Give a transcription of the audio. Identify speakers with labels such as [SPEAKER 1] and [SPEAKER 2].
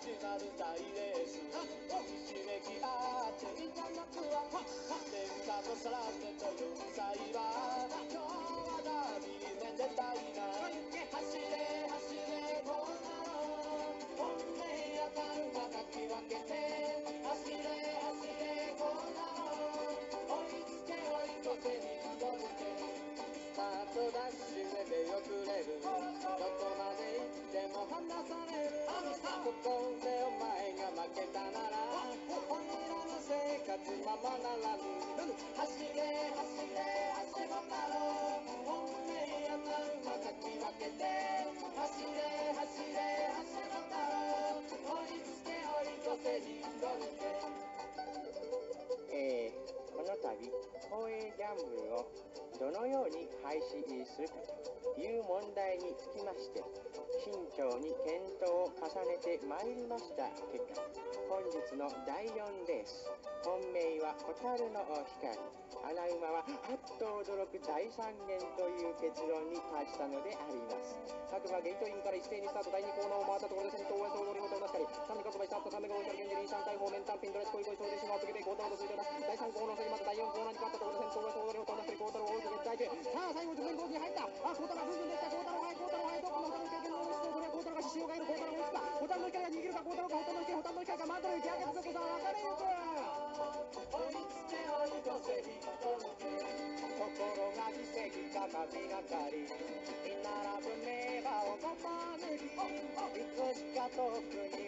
[SPEAKER 1] 始まる大レース。ひしめき合っていた夏は天下とさらってというさいはままならぬ走れ走れ走ろなろう本命やたるまかき分けて走れ走れ走ろなろう追いつけ追い越せに挑むけ
[SPEAKER 2] えーこの度公営ギャンブルをどのように廃止するかという問題につきまして慎重に検討を重ねてまいりました結果本日の第4レースは蛍の光穴馬ははっと驚く大三元という結論に達したのであります。各馬ゲートインから一斉にスタート第2コーナーを回ったところで先頭は総合リモートをなすかり3に各馬スタート3目が大きな現実に3回方面単品ドレス恋恋そうでしまう時でコータロと続いています第3コーナー先また第4コーナーに変わったところで先頭は総合リモートをなすかりコータロを追いかけ大中さあ最後直線コースに入ったあコータロがぐんぐんできたコータロがコータロがどこの他の経験の多い人それはコータロが獅子王がいるコータロが追いつくかコータロの光が逃げるかコータロがが神がかり居並ぶ名馬を傾きいくしか遠くに